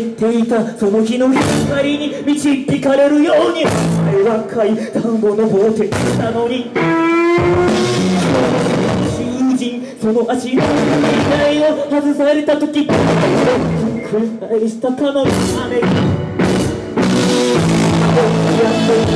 てっていたその日の光に導かれるように。前はい田んぼのてきなのに。囚人その足の台を外された時繰り返したかの雨。が